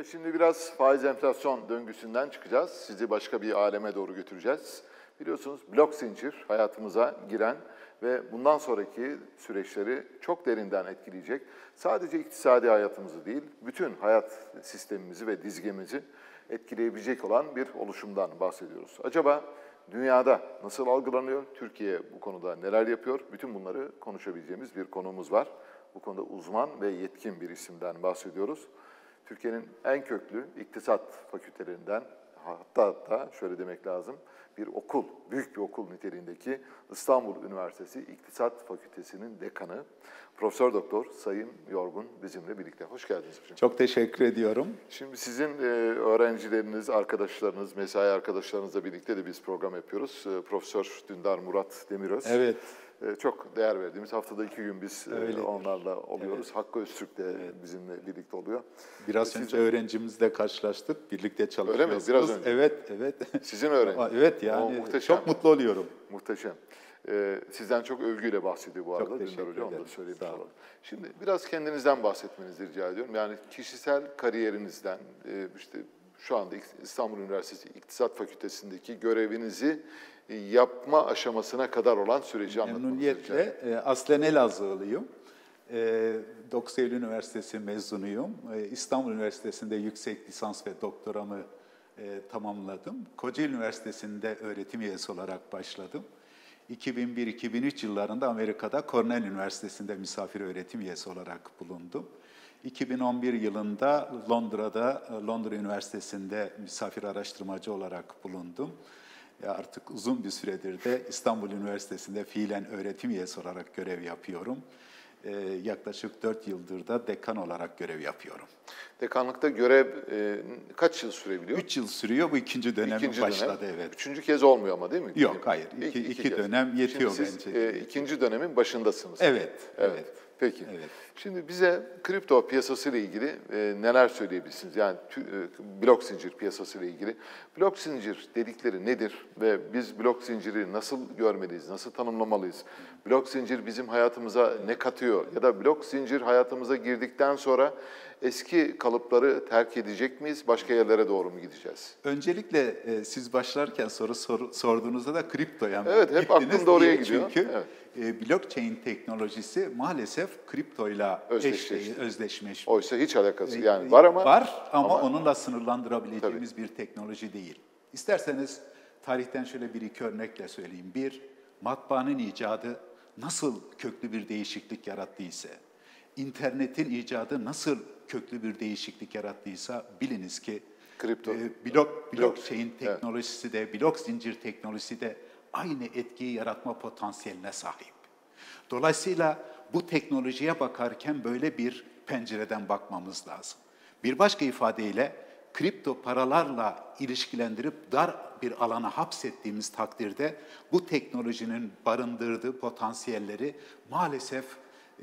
Evet, şimdi biraz faiz enflasyon döngüsünden çıkacağız. Sizi başka bir aleme doğru götüreceğiz. Biliyorsunuz blok zincir hayatımıza giren ve bundan sonraki süreçleri çok derinden etkileyecek. Sadece iktisadi hayatımızı değil, bütün hayat sistemimizi ve dizgemizi etkileyebilecek olan bir oluşumdan bahsediyoruz. Acaba dünyada nasıl algılanıyor? Türkiye bu konuda neler yapıyor? Bütün bunları konuşabileceğimiz bir konumuz var. Bu konuda uzman ve yetkin bir isimden bahsediyoruz. Türkiye'nin en köklü iktisat fakültelerinden hatta hatta şöyle demek lazım bir okul, büyük bir okul niteliğindeki İstanbul Üniversitesi İktisat Fakültesi'nin dekanı Profesör Doktor Sayın Yorgun bizimle birlikte. Hoş geldiniz hocam. Çok teşekkür ediyorum. Şimdi sizin e, öğrencileriniz, arkadaşlarınız, mesai arkadaşlarınızla birlikte de biz program yapıyoruz. E, Profesör Dündar Murat Demiröz. Evet. E, çok değer verdiğimiz haftada iki gün biz e, Öyledir. onlarla oluyoruz. Evet. Hakkı Öztürk de bizimle birlikte oluyor. Biraz Siz- önce öğrencimizle karşılaştık. Birlikte çalışıyoruz. Biraz önce? Evet, evet. Sizin öğrenciniz. Evet O yani muhteşem. çok mutlu oluyorum. Muhteşem. Ee, sizden çok övgüyle bahsediyor bu arada Dündar teşekkür Hoca, onu da olun. olalım. Şimdi biraz kendinizden bahsetmenizi rica ediyorum. Yani kişisel kariyerinizden, e, işte şu anda İstanbul Üniversitesi İktisat Fakültesi'ndeki görevinizi yapma aşamasına kadar olan süreci ediyorum. Memnuniyetle. E, aslen Elazığlıyım. E, 9 Eylül Üniversitesi mezunuyum. E, İstanbul Üniversitesi'nde yüksek lisans ve doktoramı e, tamamladım. Kocaeli Üniversitesi'nde öğretim üyesi olarak başladım. 2001-2003 yıllarında Amerika'da Cornell Üniversitesi'nde misafir öğretim üyesi olarak bulundum. 2011 yılında Londra'da, e, Londra Üniversitesi'nde misafir araştırmacı olarak bulundum. Artık uzun bir süredir de İstanbul Üniversitesi'nde fiilen öğretim üyesi olarak görev yapıyorum. E, Yaklaşık 4 yıldır da dekan olarak görev yapıyorum. Dekanlıkta görev e, kaç yıl sürebiliyor? 3 yıl sürüyor, bu ikinci dönemi İkinci başladı dönem. evet. Üçüncü kez olmuyor ama değil mi? Yok, hayır. İki- iki kez. dönem yetiyor Şimdi siz, bence. e, ikinci dönemin başındasınız. Evet, Evet. evet. Peki. Evet. Şimdi bize kripto piyasası ile ilgili e, neler söyleyebilirsiniz? Yani tü- e, blok zincir piyasası ile ilgili. Blok zincir dedikleri nedir ve biz blok zinciri nasıl görmeliyiz, nasıl tanımlamalıyız? Blok zincir bizim hayatımıza ne katıyor? Ya da blok zincir hayatımıza girdikten sonra eski kalıpları terk edecek miyiz? Başka yerlere doğru mu gideceğiz? Öncelikle e, siz başlarken soru sor- sorduğunuzda da kriptoya mı Evet, hep aklım da oraya gidiyor. Çünkü Evet. E, blockchain teknolojisi maalesef kriptoyla Özdeşleşti. özdeşleş. Oysa hiç alakası E, yani var ama var ama, ama- onunla sınırlandırabileceğimiz bir teknoloji değil. İsterseniz tarihten şöyle bir iki örnekle söyleyeyim. Bir, matbaanın icadı nasıl köklü bir değişiklik yarattıysa, internetin icadı nasıl köklü bir değişiklik yarattıysa biliniz ki Kripto. e, blok, blockchain teknolojisi de, blok zincir teknolojisi de aynı etkiyi yaratma potansiyeline sahip. Dolayısıyla bu teknolojiye bakarken böyle bir pencereden bakmamız lazım. Bir başka ifadeyle kripto paralarla ilişkilendirip dar bir alana hapsettiğimiz takdirde bu teknolojinin barındırdığı potansiyelleri maalesef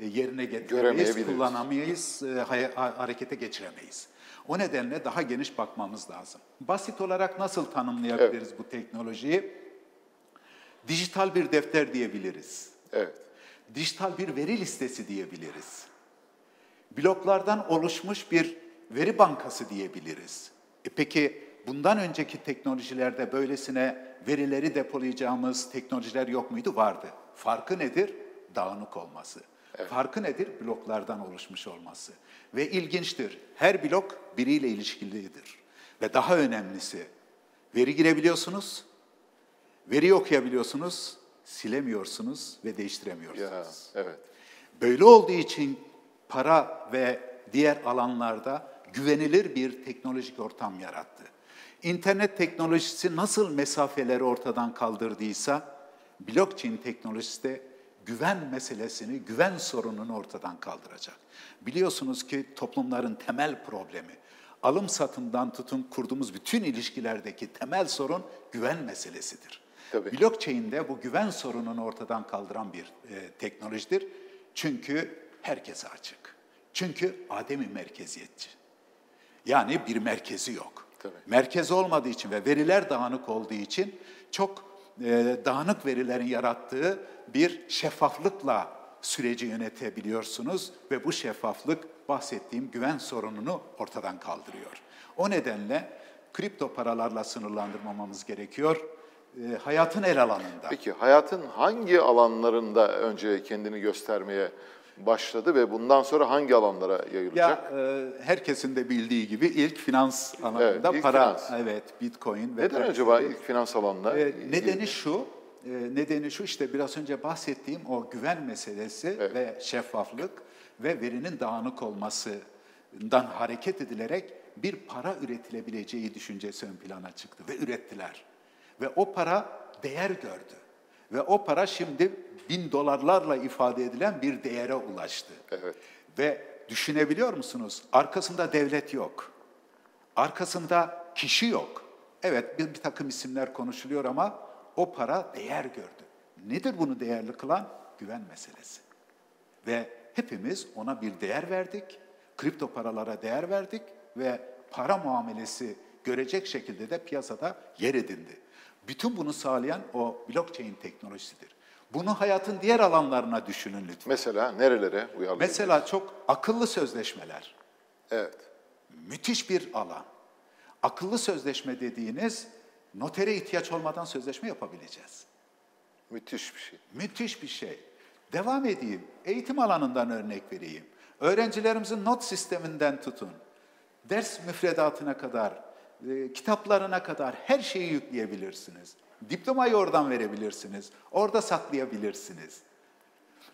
e, yerine getiremeyiz, kullanamayız, e, harekete geçiremeyiz. O nedenle daha geniş bakmamız lazım. Basit olarak nasıl tanımlayabiliriz bu teknolojiyi? Dijital bir defter diyebiliriz. evet. Dijital bir veri listesi diyebiliriz. Bloklardan oluşmuş bir veri bankası diyebiliriz. E peki bundan önceki teknolojilerde böylesine verileri depolayacağımız teknolojiler yok muydu? Vardı. Farkı nedir? Dağınık olması. Farkı nedir? Bloklardan oluşmuş olması. Ve ilginçtir. Her blok biriyle ilişkilidir. Ve daha önemlisi, veri girebiliyorsunuz, veri okuyabiliyorsunuz, silemiyorsunuz ve değiştiremiyorsunuz. Ya, evet. Böyle olduğu için para ve diğer alanlarda güvenilir bir teknolojik ortam yarattı. İnternet teknolojisi nasıl mesafeleri ortadan kaldırdıysa, blockchain teknolojisi de güven meselesini, güven sorununu ortadan kaldıracak. Biliyorsunuz ki toplumların temel problemi, alım satımdan tutun kurduğumuz bütün ilişkilerdeki temel sorun güven meselesidir. Tabii. Blockchain de bu güven sorununu ortadan kaldıran bir e, teknolojidir. Çünkü herkese açık. Çünkü ademi merkeziyetçi. Yani bir merkezi yok. Tabii. Merkez olmadığı için ve veriler dağınık olduğu için çok e, dağınık verilerin yarattığı bir şeffaflıkla süreci yönetebiliyorsunuz ve bu şeffaflık bahsettiğim güven sorununu ortadan kaldırıyor. O nedenle kripto paralarla sınırlandırmamamız gerekiyor. E, hayatın el alanında. Peki hayatın hangi alanlarında önce kendini göstermeye başladı ve bundan sonra hangi alanlara yayılacak? Ya e, herkesin de bildiği gibi ilk finans alanında Evet, ilk para, finans. evet, Bitcoin ve Neden acaba ilk finans alanına? E, nedeni şu, e, nedeni şu işte biraz önce bahsettiğim o güven meselesi Evet. ve şeffaflık ve verinin dağınık olmasından hareket edilerek bir para üretilebileceği düşüncesi ön plana çıktı ve ürettiler. Ve o para değer gördü. Ve o para şimdi bin dolarlarla ifade edilen bir değere ulaştı. Evet. Ve düşünebiliyor musunuz? Arkasında devlet yok. Arkasında kişi yok. Evet bir, bir takım isimler konuşuluyor ama o para değer gördü. Nedir bunu değerli kılan? Güven meselesi. Ve hepimiz ona bir değer verdik. Kripto paralara değer verdik ve para muamelesi görecek şekilde de piyasada yer edindi. Bütün bunu sağlayan o blockchain teknolojisidir. Bunu hayatın diğer alanlarına düşünün lütfen. Mesela nerelere uyarlayacak? Mesela çok akıllı sözleşmeler. Evet. Müthiş bir alan. Akıllı sözleşme dediğiniz notere ihtiyaç olmadan sözleşme yapabileceğiz. Müthiş bir şey. Müthiş bir şey. Devam edeyim. Eğitim alanından örnek vereyim. Öğrencilerimizin not sisteminden tutun. Ders müfredatına kadar, e, kitaplarına kadar her şeyi yükleyebilirsiniz. Diplomayı oradan verebilirsiniz. Orada saklayabilirsiniz.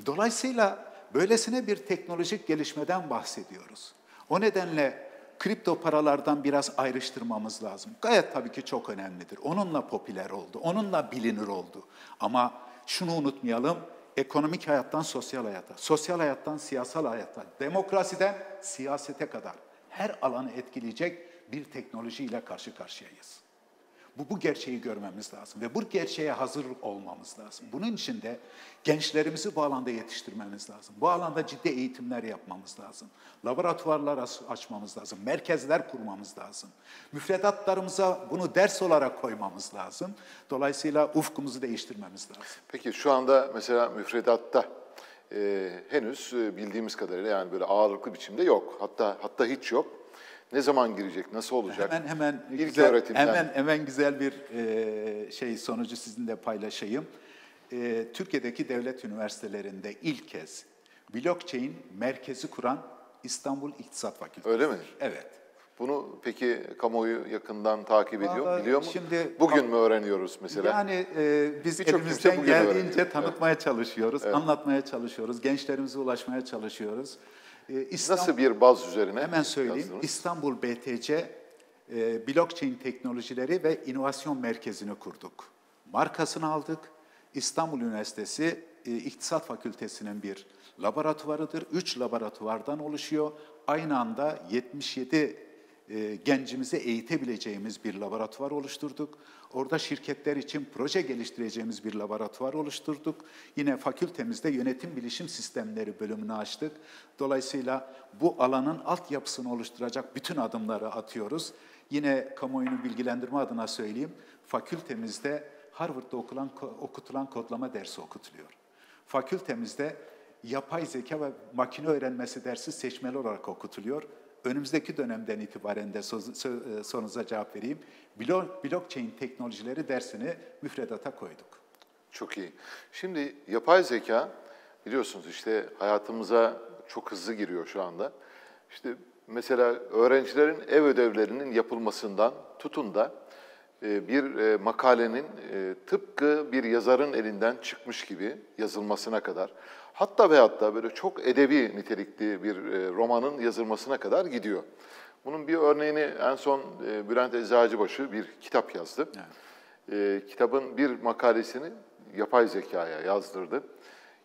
Dolayısıyla böylesine bir teknolojik gelişmeden bahsediyoruz. O nedenle kripto paralardan biraz ayrıştırmamız lazım. Gayet tabii ki çok önemlidir. Onunla popüler oldu, onunla bilinir oldu. Ama şunu unutmayalım, ekonomik hayattan sosyal hayata, sosyal hayattan siyasal hayata, demokrasiden siyasete kadar her alanı etkileyecek bir teknolojiyle karşı karşıyayız. Bu, bu gerçeği görmemiz lazım ve bu gerçeğe hazır olmamız lazım. Bunun için de gençlerimizi bu alanda yetiştirmemiz lazım. Bu alanda ciddi eğitimler yapmamız lazım. Laboratuvarlar aç- açmamız lazım. Merkezler kurmamız lazım. Müfredatlarımıza bunu ders olarak koymamız lazım. Dolayısıyla ufkumuzu değiştirmemiz lazım. Peki şu anda mesela müfredatta e, henüz bildiğimiz kadarıyla yani böyle ağırlıklı biçimde yok. Hatta hatta hiç yok. Ne zaman girecek, nasıl olacak? Hemen hemen İlk güzel, öğretimden. hemen hemen güzel bir e, şey sonucu sizinle paylaşayım. E, Türkiye'deki devlet üniversitelerinde ilk kez blockchain merkezi kuran İstanbul İktisat Fakültesi. Öyle mi? Evet. Bunu peki kamuoyu yakından takip ediyor Vallahi biliyor mu? şimdi- Bugün mü öğreniyoruz mesela? Yani e, biz Birçok elimizden geldiğince öğreniyor. tanıtmaya çalışıyoruz, anlatmaya çalışıyoruz, gençlerimize ulaşmaya çalışıyoruz. E, İstanbul- Nasıl bir baz üzerine Hemen söyleyeyim. yazdınız? İstanbul BTC e, Blockchain Teknolojileri ve İnovasyon Merkezi'ni kurduk. Markasını aldık. İstanbul Üniversitesi e, İktisat Fakültesi'nin bir laboratuvarıdır. Üç laboratuvardan oluşuyor. Aynı anda 77 e, gencimizi eğitebileceğimiz bir laboratuvar oluşturduk. Orada şirketler için proje geliştireceğimiz bir laboratuvar oluşturduk. Yine fakültemizde yönetim bilişim sistemleri bölümünü açtık. Dolayısıyla bu alanın altyapısını oluşturacak bütün adımları atıyoruz. Yine kamuoyunu bilgilendirme adına söyleyeyim. Fakültemizde Harvard'da okulan, okutulan kodlama dersi okutuluyor. Fakültemizde yapay zeka ve makine öğrenmesi dersi seçmeli olarak okutuluyor. Önümüzdeki dönemden itibaren de e, sorunuza cevap vereyim. Blo- Blockchain teknolojileri dersini müfredata koyduk. Çok iyi. Şimdi yapay zeka biliyorsunuz işte hayatımıza çok hızlı giriyor şu anda. İşte mesela öğrencilerin ev ödevlerinin yapılmasından tutun da e, bir e, makalenin tıpkı bir yazarın elinden çıkmış gibi yazılmasına kadar hatta ve hatta böyle çok edebi nitelikli bir e, romanın yazılmasına kadar gidiyor. Bunun bir örneğini en son e, Bülent Eczacıbaşı bir kitap yazdı. E, kitabın bir makalesini yapay zekaya yazdırdı.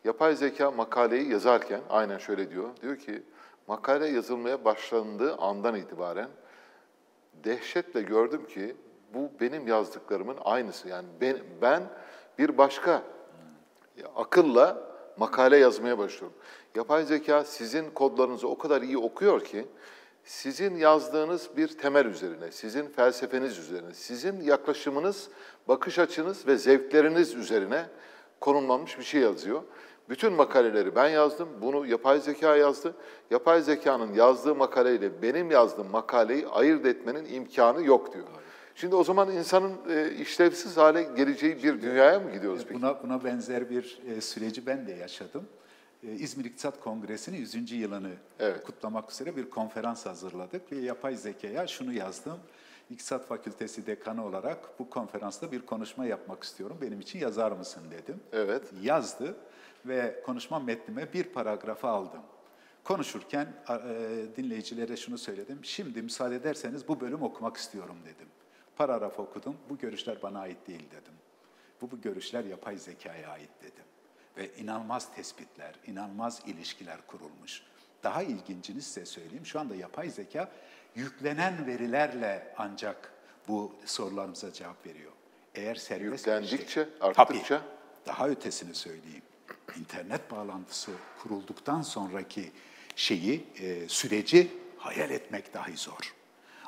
Yapay zeka makaleyi yazarken aynen şöyle diyor. Diyor ki makale yazılmaya başlandığı andan itibaren dehşetle gördüm ki bu benim yazdıklarımın aynısı. Yani ben, ben bir başka akılla makale yazmaya başlıyorum. Yapay zeka sizin kodlarınızı o kadar iyi okuyor ki sizin yazdığınız bir temel üzerine, sizin felsefeniz üzerine, sizin yaklaşımınız, bakış açınız ve zevkleriniz üzerine konumlanmış bir şey yazıyor. Bütün makaleleri ben yazdım. Bunu yapay zeka yazdı. Yapay zekanın yazdığı makaleyle benim yazdığım makaleyi ayırt etmenin imkanı yok diyor. Şimdi o zaman insanın e, işlevsiz hale geleceği bir dünyaya mı gidiyoruz peki? Buna, buna benzer bir e, süreci ben de yaşadım. E, İzmir İktisat Kongresi'nin 100. yılını Evet. kutlamak üzere bir konferans hazırladık ve yapay zekaya şunu yazdım. İktisat Fakültesi dekanı olarak bu konferansta bir konuşma yapmak istiyorum. Benim için yazar mısın dedim. Evet. Yazdı ve konuşma metnime bir paragrafı aldım. Konuşurken e, dinleyicilere şunu söyledim. Şimdi müsaade ederseniz bu bölüm okumak istiyorum dedim. Paragraf okudum. Bu görüşler bana ait değil dedim. Bu, bu görüşler yapay zekaya ait dedim. Ve inanılmaz tespitler, inanılmaz ilişkiler kurulmuş. Daha ilgincini size söyleyeyim. Şu anda yapay zeka yüklenen verilerle ancak bu sorularımıza cevap veriyor. Eğer serbest Yüklendikçe, şey- arttıkça? Tabii. Daha ötesini söyleyeyim. İnternet bağlantısı kurulduktan sonraki şeyi, e, süreci hayal etmek dahi zor.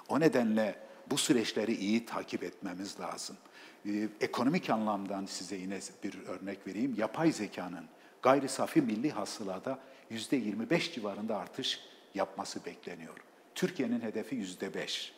O nedenle bu süreçleri iyi takip etmemiz lazım. E, ekonomik anlamdan size yine bir örnek vereyim. Yapay zekanın gayri safi milli hasılada yüzde 25 civarında artış yapması bekleniyor. Türkiye'nin hedefi yüzde 5.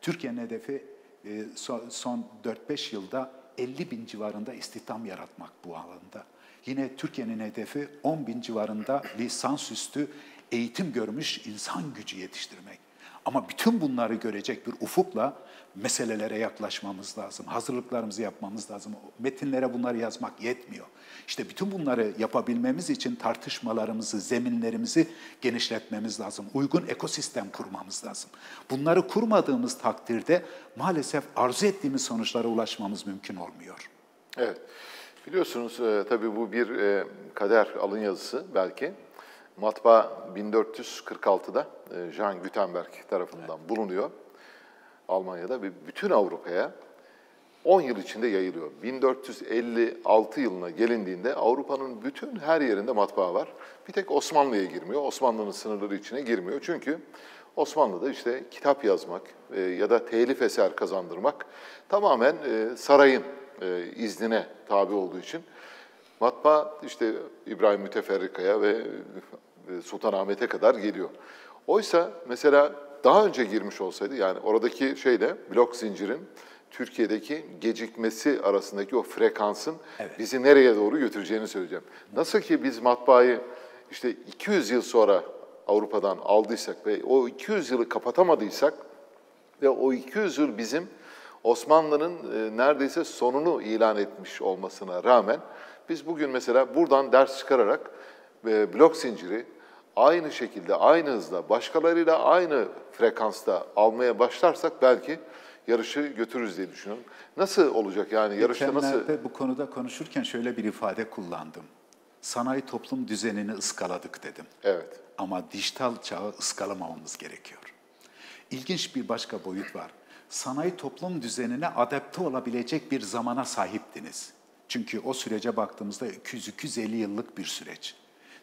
Türkiye'nin hedefi e, son, son 4-5 yılda 50 bin civarında istihdam yaratmak bu alanda. Yine Türkiye'nin hedefi 10 bin civarında lisansüstü eğitim görmüş insan gücü yetiştirmek. Ama bütün bunları görecek bir ufukla meselelere yaklaşmamız lazım. Hazırlıklarımızı yapmamız lazım. Metinlere bunları yazmak yetmiyor. İşte bütün bunları yapabilmemiz için tartışmalarımızı, zeminlerimizi genişletmemiz lazım. Uygun ekosistem kurmamız lazım. Bunları kurmadığımız takdirde maalesef arzu ettiğimiz sonuçlara ulaşmamız mümkün olmuyor. Evet. Biliyorsunuz e, tabii bu bir e, kader alın yazısı belki. Matbaa 1446'da e, Jean Gutenberg tarafından bulunuyor. Almanya'da ve bütün Avrupa'ya 10 yıl içinde yayılıyor. 1456 yılına gelindiğinde Avrupa'nın bütün her yerinde matbaa var. Bir tek Osmanlı'ya girmiyor. Osmanlı'nın sınırları içine girmiyor. Çünkü Osmanlı'da işte kitap yazmak e, ya da telif eser kazandırmak tamamen e, sarayın e, iznine tabi olduğu için matbaa işte İbrahim Müteferrika'ya ve Sultanahmet'e kadar geliyor. Oysa mesela daha önce girmiş olsaydı yani oradaki şeyle blok zincirin Türkiye'deki gecikmesi arasındaki o frekansın bizi nereye doğru götüreceğini söyleyeceğim. Nasıl ki biz matbaayı işte 200 yıl sonra Avrupa'dan aldıysak ve o 200 yılı kapatamadıysak ve o 200 yıl bizim Osmanlı'nın e, neredeyse sonunu ilan etmiş olmasına rağmen biz bugün mesela buradan ders çıkararak e, blok zinciri aynı şekilde, aynı hızda, başkalarıyla aynı frekansta almaya başlarsak belki yarışı götürürüz diye düşünüyorum. Nasıl olacak yani yarışta nasıl? Bu konuda konuşurken şöyle bir ifade kullandım. Sanayi toplum düzenini ıskaladık dedim. Evet. Ama dijital çağı ıskalamamamız gerekiyor. İlginç bir başka boyut var. Sanayi toplum düzenine adapte olabilecek bir zamana sahiptiniz. Çünkü o sürece baktığımızda 200-250 yıllık bir süreç.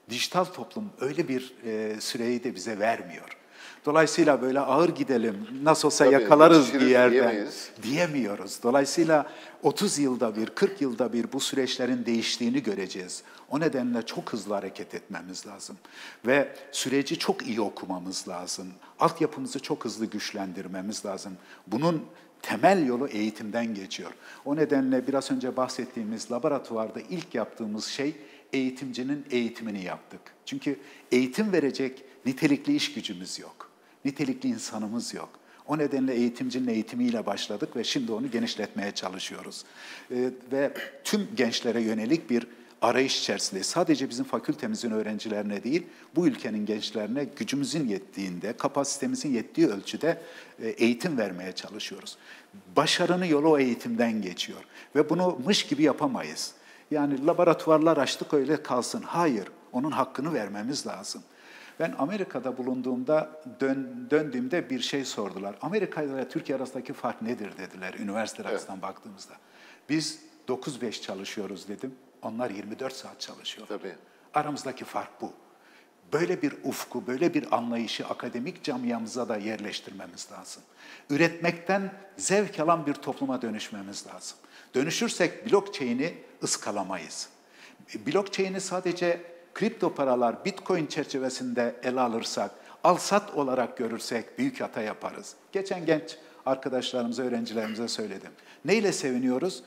Dijital toplum öyle bir e, süreyi de bize vermiyor. Dolayısıyla böyle ağır gidelim, nasıl olsa Tabii, yakalarız bir yerden diyemeyiz. diyemiyoruz. Dolayısıyla 30 yılda bir, 40 yılda bir bu süreçlerin değiştiğini göreceğiz. O nedenle çok hızlı hareket etmemiz lazım. Ve süreci çok iyi okumamız lazım. Altyapımızı çok hızlı güçlendirmemiz lazım. Bunun temel yolu eğitimden geçiyor. O nedenle biraz önce bahsettiğimiz laboratuvarda ilk yaptığımız şey eğitimcinin eğitimini yaptık. Çünkü eğitim verecek nitelikli iş gücümüz yok. Nitelikli insanımız yok. O nedenle eğitimcinin eğitimiyle başladık ve şimdi onu genişletmeye çalışıyoruz. Ee, ve tüm gençlere yönelik bir arayış içerisinde sadece bizim fakültemizin öğrencilerine değil, bu ülkenin gençlerine gücümüzün yettiğinde, kapasitemizin yettiği ölçüde e, eğitim vermeye çalışıyoruz. Başarının yolu o eğitimden geçiyor ve bunu mış gibi yapamayız. Yani laboratuvarlar açtık öyle kalsın. Hayır, onun hakkını vermemiz lazım. Ben Amerika'da bulunduğumda, dön, döndüğümde bir şey sordular. Amerika ile Türkiye arasındaki fark nedir dediler üniversiteler açısından baktığımızda. Biz 9-5 çalışıyoruz dedim. Onlar 24 saat çalışıyor. Tabii. Aramızdaki fark bu. Böyle bir ufku, böyle bir anlayışı akademik camiamıza da yerleştirmemiz lazım. Üretmekten zevk alan bir topluma dönüşmemiz lazım. Dönüşürsek blockchain'i ıskalamayız. Blockchain'i sadece kripto paralar, bitcoin çerçevesinde ele alırsak, al-sat olarak görürsek büyük hata yaparız. Geçen genç arkadaşlarımıza, öğrencilerimize söyledim. Neyle seviniyoruz?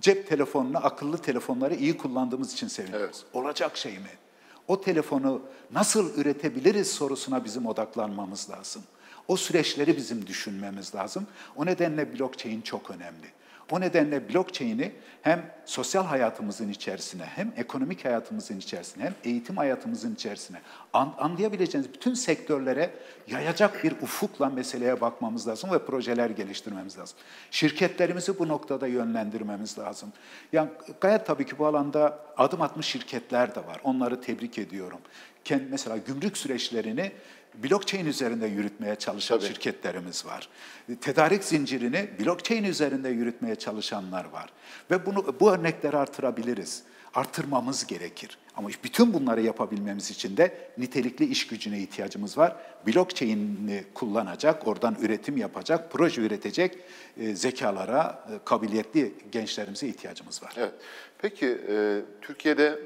Cep telefonunu, akıllı telefonları iyi kullandığımız için seviniyoruz. Evet. Olacak şey mi? O telefonu nasıl üretebiliriz sorusuna bizim odaklanmamız lazım. O süreçleri bizim düşünmemiz lazım. O nedenle blockchain çok önemli. O nedenle blockchain'i hem sosyal hayatımızın içerisine, hem ekonomik hayatımızın içerisine, hem eğitim hayatımızın içerisine an, anlayabileceğiniz bütün sektörlere yayacak bir ufukla meseleye bakmamız lazım ve projeler geliştirmemiz lazım. Şirketlerimizi bu noktada yönlendirmemiz lazım. Yani gayet tabii ki bu alanda adım atmış şirketler de var. Onları tebrik ediyorum. Kendi, mesela gümrük süreçlerini blockchain üzerinde yürütmeye çalışan Tabii. şirketlerimiz var. Tedarik zincirini blockchain üzerinde yürütmeye çalışanlar var. Ve bunu bu örnekleri artırabiliriz. Artırmamız gerekir. Ama bütün bunları yapabilmemiz için de nitelikli iş gücüne ihtiyacımız var. Blockchain'i kullanacak, oradan üretim yapacak, proje üretecek e, zekalara, e, kabiliyetli gençlerimize ihtiyacımız var. Evet. Peki e, Türkiye'de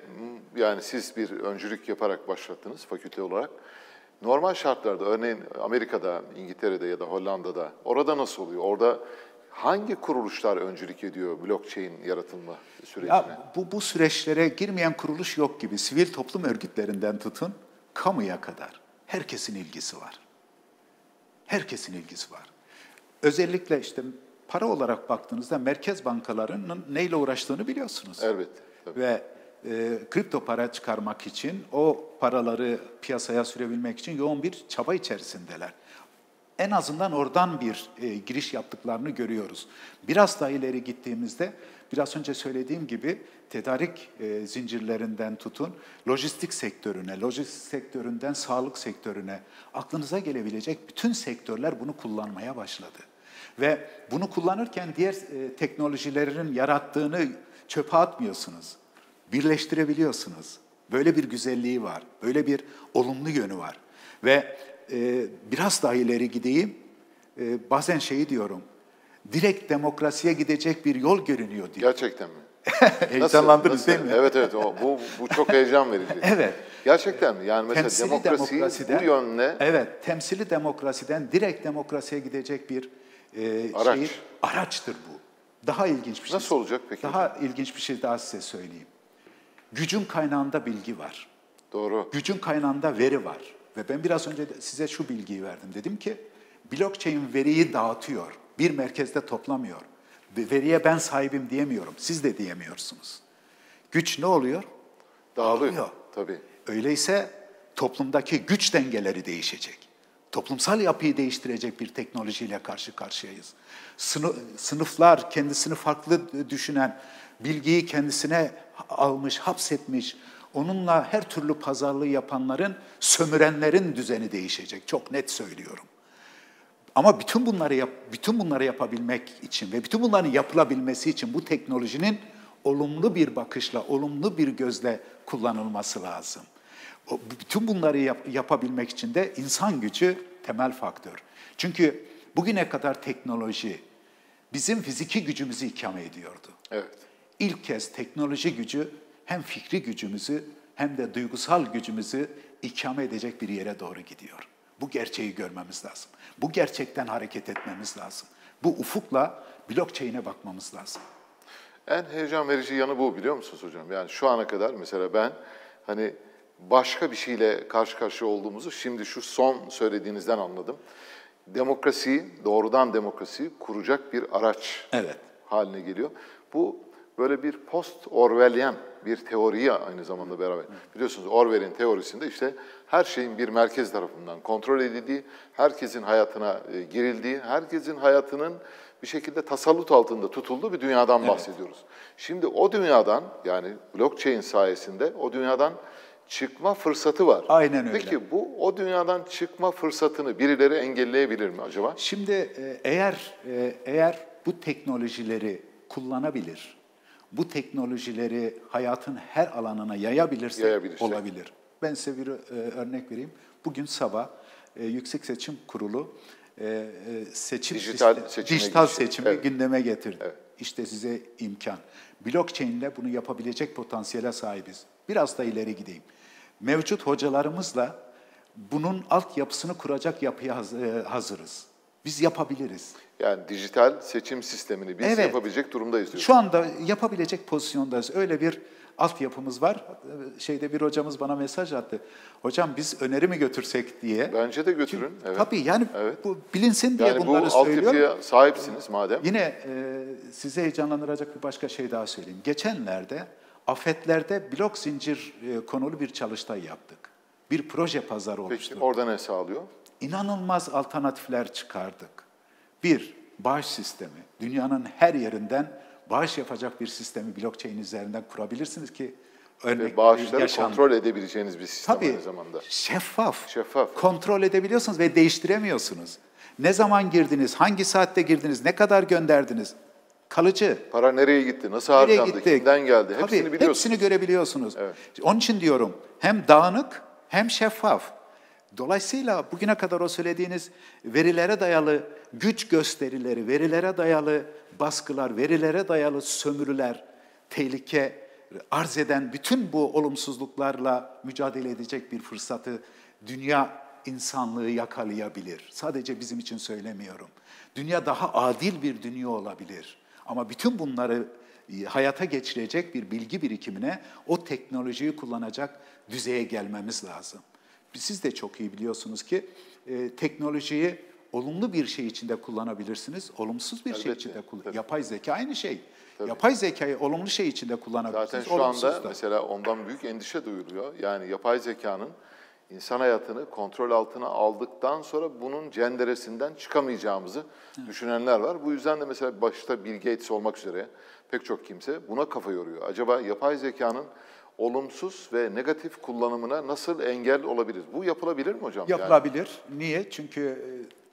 yani siz bir öncülük yaparak başlattınız fakülte olarak. Normal şartlarda örneğin Amerika'da, İngiltere'de ya da Hollanda'da orada nasıl oluyor? Orada hangi kuruluşlar öncülük ediyor blockchain yaratılma sürecine? Ya bu, bu süreçlere girmeyen kuruluş yok gibi. Sivil toplum örgütlerinden tutun, kamuya kadar. Herkesin ilgisi var. Herkesin ilgisi var. Özellikle işte para olarak baktığınızda merkez bankalarının neyle uğraştığını biliyorsunuz. Elbette. Tabii. Ve e, kripto para çıkarmak için, o paraları piyasaya sürebilmek için yoğun bir çaba içerisindeler. En azından oradan bir e, giriş yaptıklarını görüyoruz. Biraz daha ileri gittiğimizde, biraz önce söylediğim gibi tedarik e, zincirlerinden tutun, lojistik sektörüne, lojistik sektöründen sağlık sektörüne, aklınıza gelebilecek bütün sektörler bunu kullanmaya başladı. Ve bunu kullanırken diğer e, teknolojilerin yarattığını çöpe atmıyorsunuz birleştirebiliyorsunuz. Böyle bir güzelliği var, böyle bir olumlu yönü var. Ve e, biraz daha ileri gideyim, e, bazen şeyi diyorum, direkt demokrasiye gidecek bir yol görünüyor diyor. Gerçekten mi? Heyecanlandınız Nasıl? değil mi? Evet evet o, bu, bu çok heyecan verici. Evet. Gerçekten mi? Yani mesela Temsili demokrasiden, bu yönle Evet, temsili demokrasiden direkt demokrasiye gidecek bir e, Araç. şeyi- araçtır bu. Daha ilginç bir şey. Nasıl olacak peki Daha ilginç bir şey daha size söyleyeyim. Gücün kaynağında bilgi var. doğru. Gücün kaynağında veri var. Ve ben biraz önce size şu bilgiyi verdim. Dedim ki blockchain veriyi dağıtıyor. Bir merkezde toplamıyor. Ve Veriye ben sahibim diyemiyorum. Siz de diyemiyorsunuz. Güç ne oluyor? Dağılıyor. Dağılıyor. Tabii. Öyleyse toplumdaki güç dengeleri değişecek. Toplumsal yapıyı değiştirecek bir teknolojiyle karşı karşıyayız. Sını- Sınıflar kendisini farklı düşünen, bilgiyi kendisine almış, hapsetmiş, onunla her türlü pazarlığı yapanların, sömürenlerin düzeni değişecek. Çok net söylüyorum. Ama bütün bunları yap, bütün bunları yapabilmek için ve bütün bunların yapılabilmesi için bu teknolojinin olumlu bir bakışla, olumlu bir gözle kullanılması lazım. Bütün bunları yap- yapabilmek için de insan gücü temel faktör. Çünkü bugüne kadar teknoloji bizim fiziki gücümüzü ikame ediyordu. Evet. İlk kez teknoloji gücü hem fikri gücümüzü hem de duygusal gücümüzü ikame edecek bir yere doğru gidiyor. Bu gerçeği görmemiz lazım. Bu gerçekten hareket etmemiz lazım. Bu ufukla blockchain'e bakmamız lazım. En heyecan verici yanı bu biliyor musunuz hocam? Yani şu ana kadar mesela ben hani başka bir şeyle karşı karşıya olduğumuzu şimdi şu son söylediğinizden anladım. Demokrasiyi, doğrudan demokrasiyi kuracak bir araç Evet. haline geliyor. Bu böyle bir post Orwellian bir teoriye aynı zamanda beraber. Biliyorsunuz Orwell'in teorisinde işte her şeyin bir merkez tarafından kontrol edildiği, herkesin hayatına e, girildiği, herkesin hayatının bir şekilde tasallut altında tutulduğu bir dünyadan bahsediyoruz. Şimdi o dünyadan yani blockchain sayesinde o dünyadan çıkma fırsatı var. Aynen öyle. Peki bu o dünyadan çıkma fırsatını birileri engelleyebilir mi acaba? Şimdi e, eğer e, eğer bu teknolojileri kullanabilir, bu teknolojileri hayatın her alanına yayabilirsek, Yayabilirsek. olabilir. Ben size bir e, örnek vereyim. Bugün sabah e, Yüksek Seçim Kurulu e, e, seçim Dijital seçime dijital seçimi Evet. gündeme getirdi. İşte size imkan. Blockchain ile bunu yapabilecek potansiyele sahibiz. Biraz da ileri gideyim. Mevcut hocalarımızla bunun altyapısını kuracak yapıya e, hazırız. Biz yapabiliriz. Yani dijital seçim sistemini biz Evet. yapabilecek durumdayız diyorsun. Şu anda yapabilecek pozisyondayız. Öyle bir altyapımız var. Şeyde bir hocamız bana mesaj attı. Hocam biz öneri mi götürsek diye. Bence de götürün. Evet. Tabii yani Evet. bu bilinsin diye Yani bu bunları söylüyorum. altyapıya sahipsiniz madem. Yine e, size heyecanlandıracak bir başka şey daha söyleyeyim. Geçenlerde afetlerde blok zincir e, konulu bir çalıştay yaptık. Bir proje pazarı Peki oluşturduk. orada ne sağlıyor? İnanılmaz alternatifler çıkardık. Bir, bağış sistemi. Dünyanın her yerinden bağış yapacak bir sistemi blockchain üzerinden kurabilirsiniz ki örnek Ve bağışları yaşandı. kontrol edebileceğiniz bir sistem Tabii aynı zamanda. şeffaf. Şeffaf. Kontrol edebiliyorsunuz ve değiştiremiyorsunuz. Ne zaman girdiniz, hangi saatte girdiniz, ne kadar gönderdiniz? Kalıcı. Para nereye gitti, nasıl Nereye harcandı, gitti? kimden geldi Tabii, hepsini biliyorsunuz. Hepsini görebiliyorsunuz. Evet. Onun için diyorum hem dağınık hem şeffaf. Dolayısıyla bugüne kadar o söylediğiniz verilere dayalı güç gösterileri, verilere dayalı baskılar, verilere dayalı sömürüler, tehlike arz eden bütün bu olumsuzluklarla mücadele edecek bir fırsatı dünya insanlığı yakalayabilir. Sadece bizim için söylemiyorum. Dünya daha adil bir dünya olabilir. Ama bütün bunları e, hayata geçirecek bir bilgi birikimine o teknolojiyi kullanacak düzeye gelmemiz lazım. Siz de çok iyi biliyorsunuz ki e, teknolojiyi olumlu bir şey içinde kullanabilirsiniz, olumsuz bir şey Elbette, içinde kullan. tabii. Yapay zeka aynı şey. Yapay zekayı olumlu şey içinde kullanabilirsiniz. Zaten şu anda da. mesela ondan büyük endişe duyuluyor. Yani yapay zekanın insan hayatını kontrol altına aldıktan sonra bunun cenderesinden çıkamayacağımızı düşünenler var. Bu yüzden de mesela başta Bill Gates olmak üzere pek çok kimse buna kafa yoruyor. Acaba yapay zekanın olumsuz ve negatif kullanımına nasıl engel olabiliriz? Bu yapılabilir mi hocam? Yani- Yapılabilir. Niye? Çünkü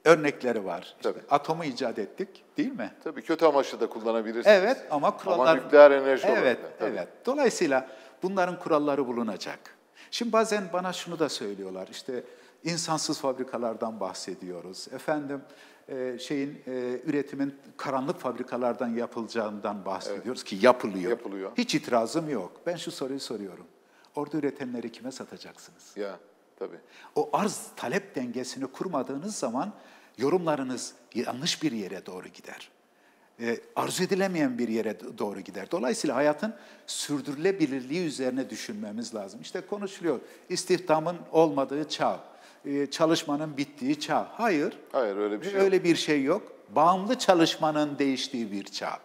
e, örnekleri var. İşte Tabii. atomu icat ettik, değil mi? Tabii kötü amaçlı da kullanabilirsiniz. Evet ama kurallar... nükleer enerji Evet, tabii. evet. Dolayısıyla bunların kuralları bulunacak. Şimdi bazen bana şunu da söylüyorlar. İşte insansız fabrikalardan bahsediyoruz. Efendim e, şeyin e, üretimin karanlık fabrikalardan yapılacağından bahsediyoruz ki yapılıyor. Yapılıyor. Hiç itirazım yok. Ben şu soruyu soruyorum. Orada üretenleri kime satacaksınız? Ya tabii. O arz talep dengesini kurmadığınız zaman yorumlarınız yanlış bir yere doğru gider. E, arzu edilemeyen bir yere do- doğru gider. Dolayısıyla hayatın sürdürülebilirliği üzerine düşünmemiz lazım. İşte konuşuluyor istihdamın olmadığı çağ, çalışmanın bittiği çağ. Hayır, Hayır öyle bir şey yok. öyle bir şey yok. Bağımlı çalışmanın değiştiği bir çağ.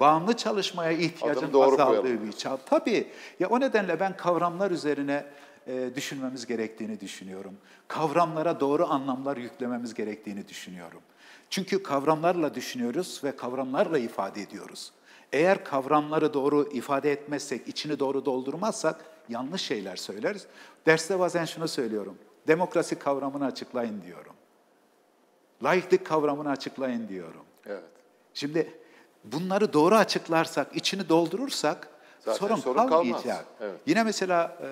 Bağımlı çalışmaya ihtiyacın azaldığı koyalım. bir çağ. Tabii. Ya o nedenle ben kavramlar üzerine e, düşünmemiz gerektiğini düşünüyorum. Kavramlara doğru anlamlar yüklememiz gerektiğini düşünüyorum. Çünkü kavramlarla düşünüyoruz ve kavramlarla ifade ediyoruz. Eğer kavramları doğru ifade etmezsek, içini doğru doldurmazsak yanlış şeyler söyleriz. Derste bazen şunu söylüyorum. Demokrasi kavramını açıklayın diyorum. Laiklik kavramını açıklayın diyorum. Evet. Şimdi bunları doğru açıklarsak, içini doldurursak Zaten sorun, sorun kalmayacak. kalmaz. Evet. Yine mesela e,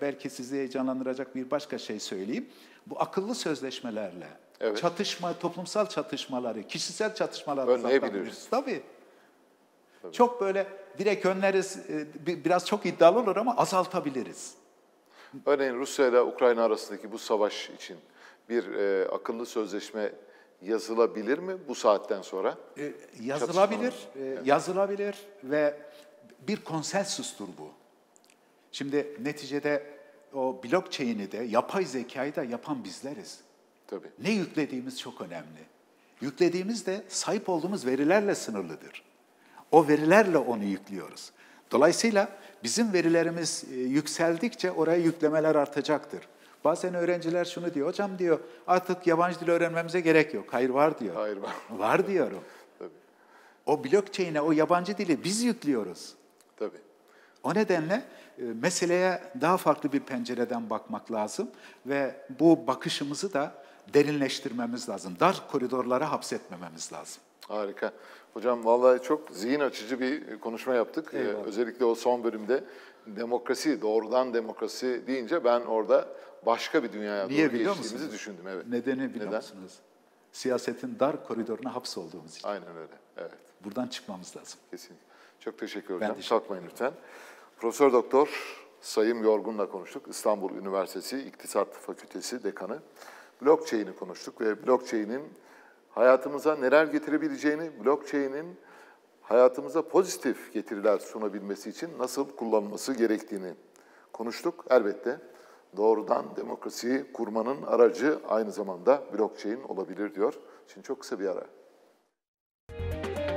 belki sizi heyecanlandıracak bir başka şey söyleyeyim. Bu akıllı sözleşmelerle Evet. çatışma, toplumsal çatışmaları, kişisel çatışmaları Önleyebiliriz. azaltabiliriz. Tabii. Çok böyle direkt önleriz, e, bi- biraz çok iddialı olur ama azaltabiliriz. Örneğin Rusya ile Ukrayna arasındaki bu savaş için bir e, akıllı sözleşme yazılabilir mi bu saatten sonra? E, yazılabilir, e, yazılabilir ve bir konsensustur bu. Şimdi neticede o blockchain'i de, yapay zekayı da yapan bizleriz. Tabii. Ne yüklediğimiz çok önemli. Yüklediğimiz de sahip olduğumuz verilerle sınırlıdır. O verilerle onu yüklüyoruz. Dolayısıyla bizim verilerimiz e, yükseldikçe oraya yüklemeler artacaktır. Bazen öğrenciler şunu diyor, hocam diyor artık yabancı dil öğrenmemize gerek yok. Hayır var diyor. Hayır, var. Var diyorum. Tabii. O blockchain'e, o yabancı dili biz yüklüyoruz. Tabii. O nedenle e, meseleye daha farklı bir pencereden bakmak lazım ve bu bakışımızı da derinleştirmemiz lazım. Dar koridorlara hapsetmememiz lazım. Harika. Hocam vallahi çok zihin açıcı bir konuşma yaptık. Ee, Eyvallah. özellikle o son bölümde demokrasi, doğrudan demokrasi deyince ben orada başka bir dünyaya Niye doğru geçtiğimizi musunuz? düşündüm. Evet. Nedeni biliyor Neden? musunuz? siyasetin dar koridoruna hapsolduğumuz için. Aynen öyle. Evet. Buradan çıkmamız lazım. Kesinlikle. Çok teşekkür ederim. teşekkür Kalkmayın lütfen. Profesör Doktor Sayım Yorgun'la konuştuk. İstanbul Üniversitesi İktisat Fakültesi Dekanı. Blockchain'i konuştuk ve blockchain'in hayatımıza neler getirebileceğini, blockchain'in hayatımıza pozitif getiriler sunabilmesi için nasıl kullanılması gerektiğini konuştuk. Elbette doğrudan demokrasiyi kurmanın aracı aynı zamanda blockchain olabilir diyor. Şimdi çok kısa bir ara.